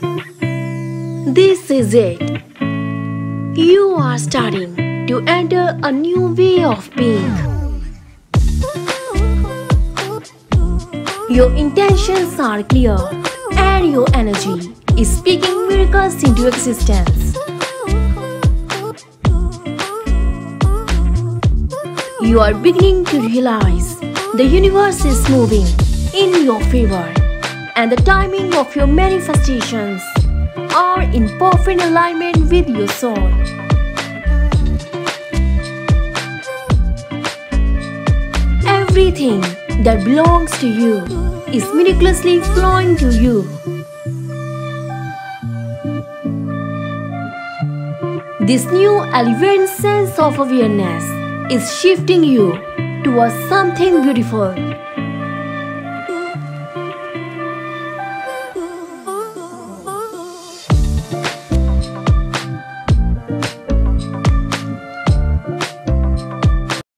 This is it. You are starting to enter a new way of being. Your intentions are clear and your energy is speaking miracles into existence. You are beginning to realize the universe is moving in your favor and the timing of your manifestations are in perfect alignment with your soul. Everything that belongs to you is miraculously flowing to you. This new elevated sense of awareness is shifting you towards something beautiful